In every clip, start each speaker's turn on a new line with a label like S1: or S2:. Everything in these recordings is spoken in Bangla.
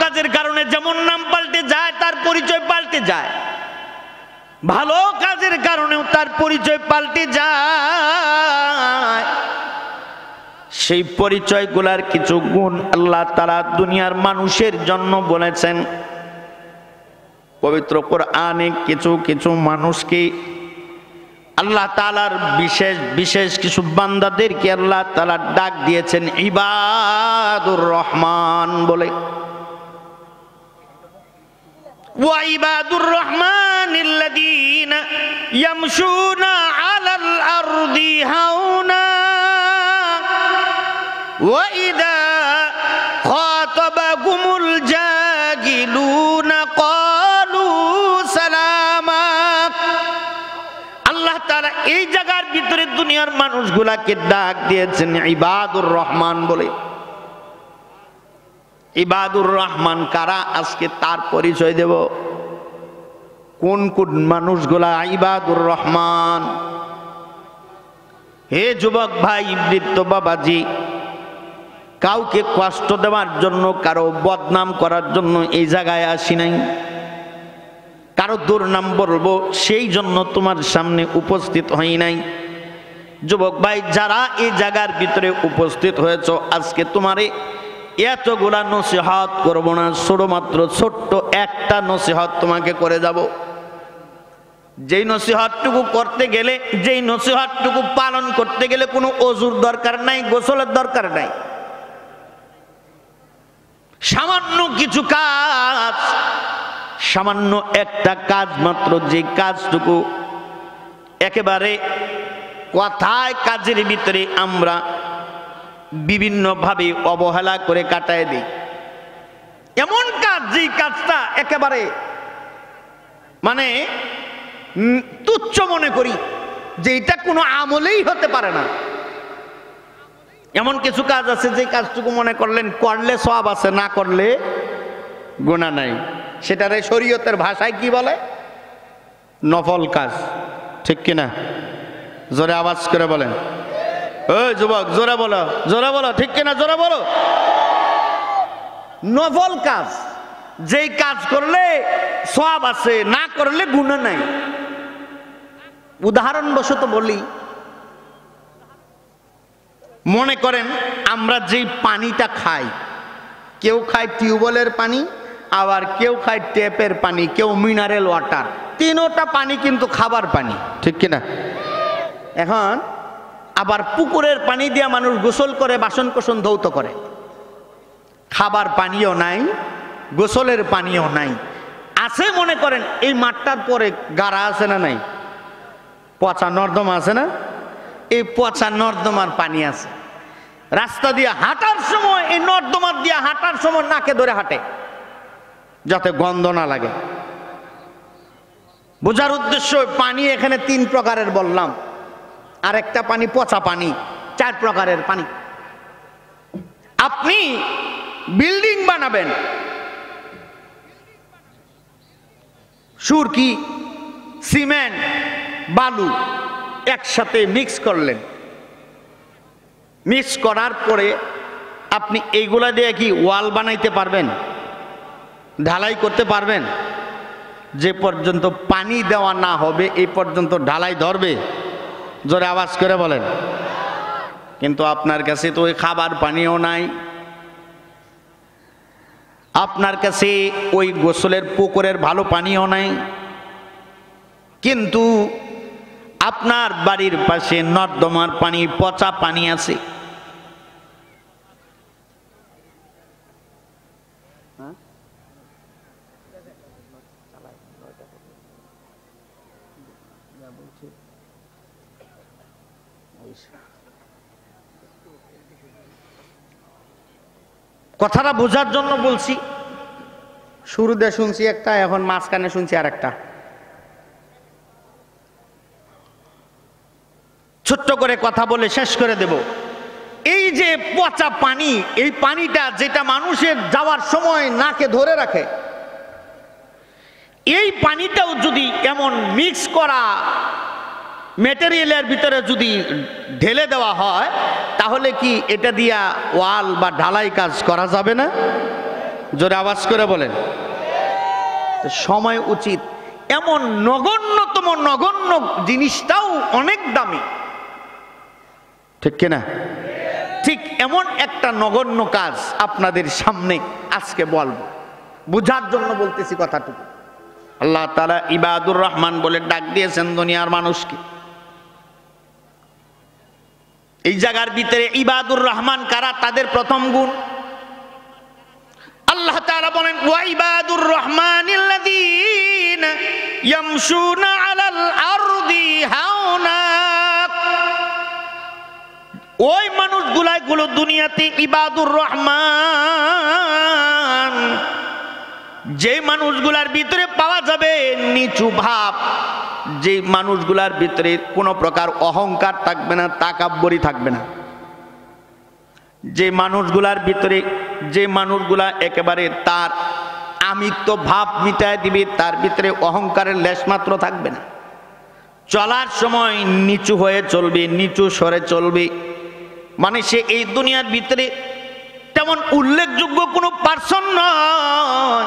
S1: কাজের কারণে যেমন নাম পাল্টে যায়, তার পরিচয় পাল্টে যায়। ভালো কাজের কারণেও তার পরিচয় পাল্টে যায়। সেই পরিচয়গুলার কিছু গুণ আল্লাহ তারা দুনিয়ার মানুষের জন্য বলেছেন। পবিত্র কোরআনে কিছু কিছু মানুষকে আল্লাহ তালার বিশেষ বিশেষ কিছু বান্দাদেরকে আল্লাহ তালা ডাক দিয়েছেন, ইবাদুর রহমান বলে। وعباد الرحمن الذين يمشون على الأرض هونا وإذا خاطبهم الجاهلون قالوا سلاما আল্লাহ তাআলা এই জায়গার ভিতরে দুনিয়ার মানুষগুলাকে ডাক দিয়েছেন ইবাদুর রহমান বলে ইবাদুর রহমান কারা? আজকে তার পরিচয় দেব। কোন কোন মানুষগুলা ইবাদুর রহমান? হে যুবক ভাই বৃত্ত বাবাজি, কাউকে কষ্ট দেওয়ার জন্য, কারও বদনাম করার জন্য এই জায়গায় আসি নাই। কারও দুর্নাম বলব, সেই জন্য তোমার সামনে উপস্থিত হই নাই। যুবক ভাই, যারা এই জায়গার ভিতরে উপস্থিত হয়েছ, আজকে তোমারে এতগুলা নসিহত করব না, শুধুমাত্র ছোট্ট একটা নসিহত তোমাকে করে যাব। যেই নসিহতটুকু করতে গেলে, যেই নসিহতটুকু পালন করতে গেলে কোনো অজুর দরকার নাই, গোসলের দরকার নাই। সামান্য কিছু কাজ, সামান্য একটা কাজ মাত্র, যে কাজটুকু একেবারে কথায় কাজের ভিতরে আমরা বিভিন্নভাবে অবহেলা করে কাটায় দিই। এমন কাজ যেই কাজটা একেবারে মানে তুচ্ছ মনে করি যে এটা কোনো আমলেই হতে পারে না। এমন কিছু কাজ আছে যে কাজটুকু মনে করলেন, করলে সব আছে, না করলে গোনা নাই। সেটারে শরীয়তের ভাষায় কি বলে? নফল কাজ, ঠিক কিনা? জোরে আওয়াজ করে বলেন। ওই যুবক, জোরা বলো জোরা বলো, ঠিক কিনা জোরা বলো? নফল কাজ, যেই কাজ করলে সব আছে, না করলে গুণ নাই। উদাহরণবশত বলি, মনে করেন আমরা যেই পানিটা খাই, কেউ খায় টিউবওয়েলের পানি, আবার কেউ খায় ট্যাপের পানি, কেউ মিনারেল ওয়াটার, তিনোটা পানি কিন্তু খাবার পানি, ঠিক কিনা? এখন আবার পুকুরের পানি দিয়ে মানুষ গোসল করে বাসন কোসন ধৌত করে। খাবার পানিও নাই, গোসলের পানিও নাই। আছে মনে করেন, এই মাঠটার পরে গাড়া আছে না নাই? পচা নর্দমা আছে না? এই পচা নর্দমার পানি আছে। রাস্তা দিয়ে হাঁটার সময়, এই নর্দমার দিয়ে হাঁটার সময় নাকে ধরে হাঁটে, যাতে গন্ধ না লাগে। বোঝার উদ্দেশ্য, পানি এখানে তিন প্রকারের বললাম। আর একটা পানি, পচা পানি, চার প্রকারের পানি। আপনি বিল্ডিং বানাবেন। সুরকি সিমেন্ট, বালু একসাথে মিক্স করলেন। মিক্স করার পরে আপনি এইগুলা দিয়ে কি ওয়াল বানাইতে পারবেন? ঢালাই করতে পারবেন? যে পর্যন্ত পানি দেওয়া না হবে এই পর্যন্ত ঢালাই ধরবে। জোরে আওয়াজ করে বলেন। কিন্তু আপনার কাছে তো ওই খাবার পানিও নাই। আপনার কাছে ওই গোসলের পুকুরের ভালো পানিও নাই। কিন্তু আপনার বাড়ির পাশে নর্দমার পানি, পচা পানি আছে। কথাটা বোঝার জন্য বলছি। শুরুতে শুনছি একটা এখন মাঝখানে শুনছি আর একটা ছোট্ট করে কথা বলে শেষ করে দেব। এই যে পচা পানি এই পানিটা যেটা মানুষের যাওয়ার সময় নাকে ধরে রাখে এই পানিটাও যদি এমন মিক্স করা মেটেরিয়ালের ভিতরে যদি ঢেলে দেওয়া হয় তাহলে কি এটা দিয়া ওয়াল বা ঢালাই কাজ করা যাবে না? জোরে আওয়াজ করে বলেন। সময় উচিত। এমন নগণ্যতম নগণ্য জিনিসটাও অনেক দামি। ঠিক কিনা? ঠিক এমন একটা নগণ্য কাজ আপনাদের সামনে আজকে বলব। বুঝার জন্য বলতেছি কথাটুকু। আল্লাহ তারা ইবাদুর রহমান বলে ডাক দিয়েছেন দুনিয়ার মানুষকে। এই জায়গার ভিতরে ইবাদুর রহমান কারা? তাদের প্রথম গুণ। আল্লাহ তাআলা বলেন ওয়াইবাদুর রহমানিল্লাযীনা ইয়ামশুনা আলাল আরদি হাওনা। ওই গুলো দুনিয়াতে ইবাদুর রহমান। যে মানুষগুলার ভিতরে পাওয়া যাবে নিচু ভাব। যে মানুষগুলার ভিতরে কোনো প্রকার অহংকার থাকবে না, তাকাব্বরি থাকবে না। যে মানুষগুলার ভিতরে, যে মানুষগুলা একেবারে তার আমিত্ব ভাব মিটায় দিবে, তার ভিতরে অহংকারের লেশমাত্র থাকবে না। চলার সময় নিচু হয়ে চলবে, নিচু সরে চলবে। মানে সে এই দুনিয়ার ভিতরে তেমন উল্লেখযোগ্য কোনো পার্সন নয়।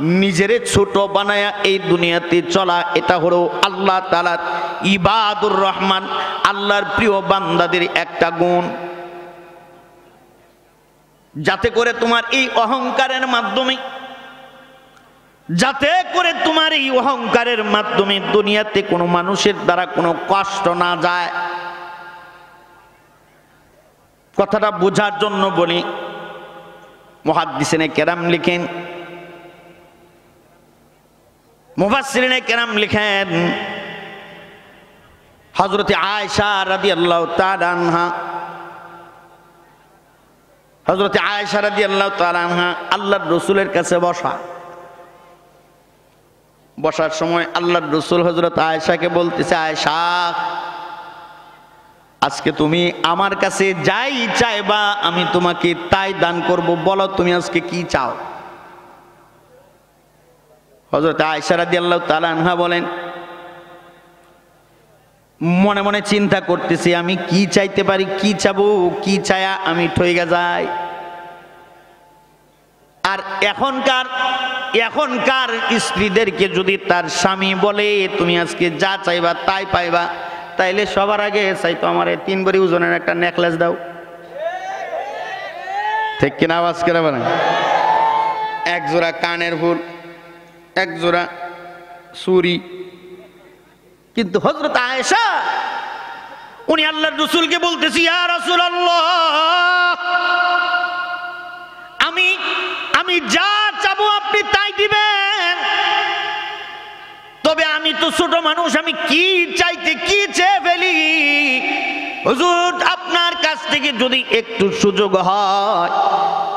S1: নিজেরে ছোট বানায়া এই দুনিয়াতে চলা, এটা হলো আল্লাহ তালার ইবাদুর রহমান, আল্লাহর প্রিয় বান্দাদের একটা গুণ। যাতে করে তোমার এই অহংকারের মাধ্যমে, যাতে করে তোমার এই অহংকারের মাধ্যমে দুনিয়াতে কোনো মানুষের দ্বারা কোনো কষ্ট না যায়। কথাটা বোঝার জন্য বলি, মহাদ্দিসেনে কেরাম লিখেন মুফাসসিরিনে কেরাম লিখেন হজরতে আয়সা রাদি আল্লাহ তালানহা হজরতে আয়সা রাদি আল্লাহ তালানহা আল্লাহর রসুলের কাছে বসা। বসার সময় আল্লাহর রসুল হজরত আয়সাকে বলতেছে আয়সা আজকে তুমি আমার কাছে যাই চাইবা, আমি তোমাকে তাই দান করব, বলো তুমি আজকে কি চাও? হজরত আয়সারাদি আল্লাহ তালানহা বলেন, মনে মনে চিন্তা করতেছি, আমি কি চাইতে পারি, কি চাবো, কি চায়া আমি ঠইগা যাই। আর এখনকার এখনকার স্ত্রীদেরকে যদি তার স্বামী বলে, তুমি আজকে যা চাইবা, তাই পাইবা, তাইলে সবার আগে চাইতো আমার এই তিন বড়ি ওজনের একটা নেকলেস দাও। ঠিক কিনা আওয়াজ করে বলেন? এক জোড়া কানের ফুল। এক জোড়া সুরি। কিন্তু হজরত আয়েশা, উনি আল্লাহর রসুলকে বলতেছি আমি আমি যা চাবো আপনি তাই দিবেন। তবে আমি তো ছোট মানুষ, আমি কি চাইতে, কি চেয়ে ফেলি? হুজুর, আপনার কাছ থেকে যদি একটু সুযোগ হয়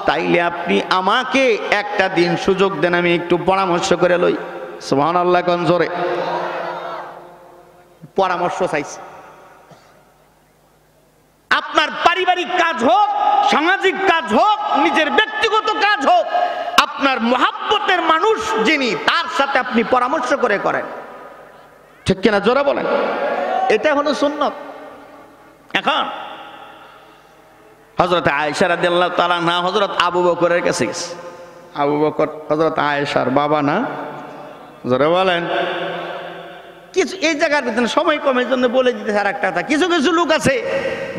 S1: তাইলে আপনি আমাকে একটা দিন সুযোগ দেন, আমি একটু পরামর্শ করে লই। সোহান আল্লাহ কনজরে পরামর্শ চাইছি। আপনার পারিবারিক কাজ হোক, সামাজিক কাজ হোক, নিজের ব্যক্তিগত কাজ হোক, আপনার মহাব্বতের মানুষ যিনি, তার সাথে আপনি পরামর্শ করে করেন। ঠিক কিনা জোরা বলেন? এটা হলো সুন্নত। এখন হজরত আয়েশা রাদিয়াল্লাহু তাআলা না হজরত আবু বকরের কাছে গেছে। আবু বকর হজরত আয়েশার বাবা না? জোরে বলেন। কিছু, এই জায়গার ভিতরে সময় কমের জন্য বলে দিতে আর একটা কথা। কিছু কিছু লোক আছে,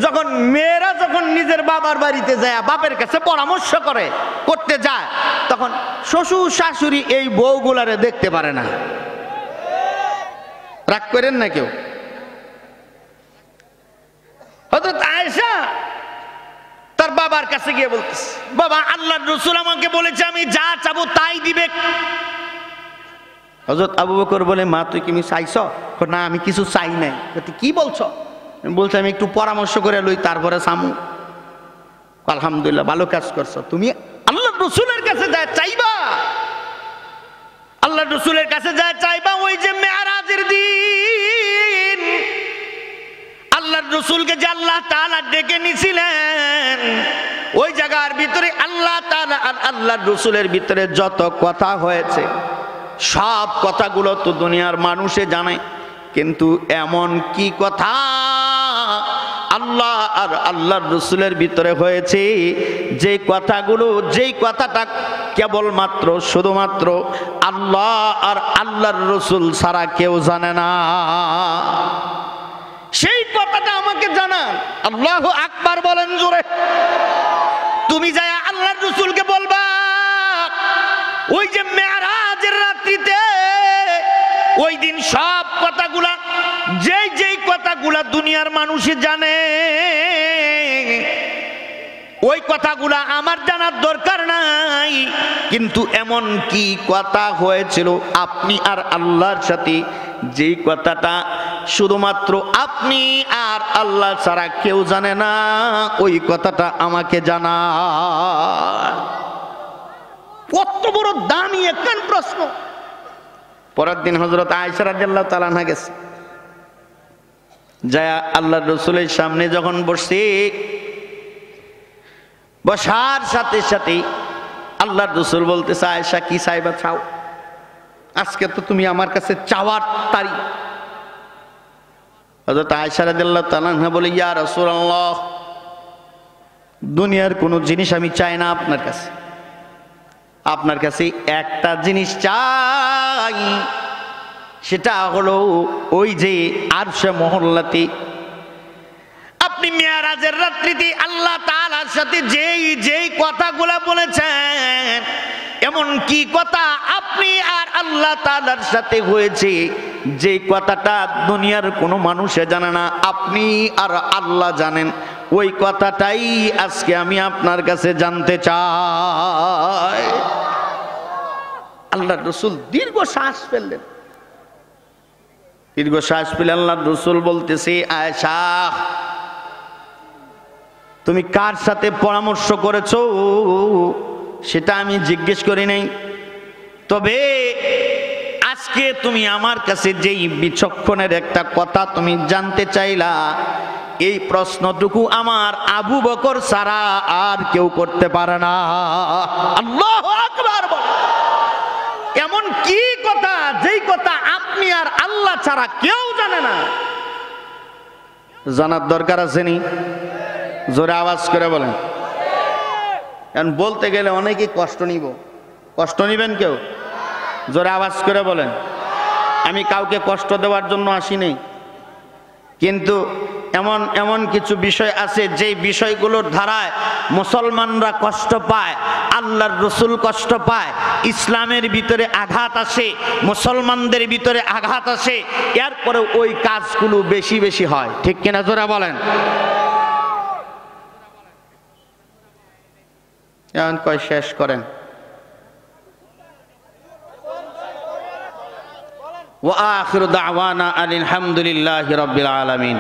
S1: যখন মেয়েরা যখন নিজের বাবার বাড়িতে যায়, বাপের কাছে পরামর্শ করে, করতে যায়, তখন শ্বশুর, শাশুড়ি এই বউগুলারে দেখতে পারে না। রাগ করেন না কেউ? তার বাবার কাছে গিয়ে বলতেছে, বাবা, আল্লাহ রসুল আমাকে বলেছে, আমি যা চাবো তাই দিবে। হজরত আবু বকর বলে, মা, তুই কি চাইছ না, আমি কিছু চাই নাই। তুই কি বলছো? বলছি, আমি একটু পরামর্শ করে লই, তারপরে সামু আলহামদুলিল্লাহ, ভালো কাজ করছ। তুমি আল্লাহ রসুলের কাছে যা চাইবা, আল্লাহ রসুলের কাছে যা চাইবা, ওই যে মেয়ারাজের রসুলকে যে আল্লাহ তাআলা ডেকে নিছিলেন, ওই জায়গার ভিতরে আল্লাহ তালা আর আল্লাহর রসুলের ভিতরে যত কথা হয়েছে, সব কথাগুলো তো দুনিয়ার মানুষে জানে। কিন্তু এমন কি কথা আল্লাহ আর আল্লাহর রসুলের ভিতরে হয়েছে? যে কথাগুলো, যেই কথাটা কেবলমাত্র, শুধুমাত্র আল্লাহ আর আল্লাহর রসুল ছাড়া কেউ জানে না। জানান আল্লাহ আকবার বলেন জোরে। তুমি রসুলকে বলবা, ওই যে মেয়ারাজের রাত্রিতে, ওই দিন সব কথাগুলা, যেই যেই কথাগুলা দুনিয়ার মানুষে জানে, ওই কথাগুলা আমার জানার দরকার নাই। কিন্তু এমন কি কথা হয়েছিল? আপনি আর আল্লাহর সাথে যেই কথাটা শুধুমাত্র আপনি আর আল্লাহ ছাড়া কেউ জানে না। ওই কথাটা আমাকে জানা কত বড় দামি একখান প্রশ্ন। পরের দিন হজরত আয়সারাজ্লাহ তালানা গেছে। যায় আল্লাহ রসুলের সামনে যখন বসছি, বসার সাথে সাথে আল্লাহ রসুল বলতেছে আয়সা কি সাইবা চাও আজকে তো তুমি আমার কাছে চাওয়ার তারি হজরত আয়সারাদ্লাহ তালানা বলে, ইয়া রসুল আল্লাহ দুনিয়ার কোনো জিনিস আমি চাই না আপনার কাছে। আপনার কাছে একটা জিনিস চাই, সেটা হলো ওই যে আরশে মহল্লাতে আপনি মেয়ারাজের রাত্রিতে আল্লাহ তাআলার সাথে যেই যেই কথাগুলা বলেছেন এমন কি কথা আপনি আর আল্লাহ তাআলার সাথে হয়েছে? যে কথাটা দুনিয়ার কোনো মানুষে জানে না, আপনি আর আল্লাহ জানেন। ওই কথাটাই আজকে আমি আপনার কাছে জানতে চাই। আল্লাহ রসুল দীর্ঘ শ্বাস ফেললেন। দীর্ঘ শ্বাস পেলে আল্লাহ রসুল বলতেছে আয়সা তুমি কার সাথে পরামর্শ করেছ? সেটা আমি জিজ্ঞেস করি নাই। তবে আজকে তুমি আমার কাছে যেই বিচক্ষণের একটা কথা তুমি জানতে চাইলা, এই প্রশ্নটুকু আমার আবু বকর সারা আর কেউ করতে পারে না। আল্লাহ। এমন কি কথা, যেই কথা আপনি আর আল্লাহ ছাড়া কেউ জানে না? জানার দরকার আছে নি? জোরে আওয়াজ করে বলেন। কারণ বলতে গেলে অনেকেই কষ্ট নিব। কষ্ট নিবেন কেউ? জোরে আওয়াজ করে বলেন। আমি কাউকে কষ্ট দেওয়ার জন্য আসিনি কিন্তু এমন এমন কিছু বিষয় আছে, যেই বিষয়গুলোর ধারায় মুসলমানরা কষ্ট পায়, আল্লাহর রসুল কষ্ট পায়, ইসলামের ভিতরে আঘাত আসে, মুসলমানদের ভিতরে আঘাত আসে এরপরে ওই কাজগুলো বেশি বেশি হয়। ঠিক কিনা জোরা বলেন? এখন কয় শেষ করেন ওয়া আখিরু দাওয়ানা আলহামদুলিল্লাহি রাব্বিল আলামিন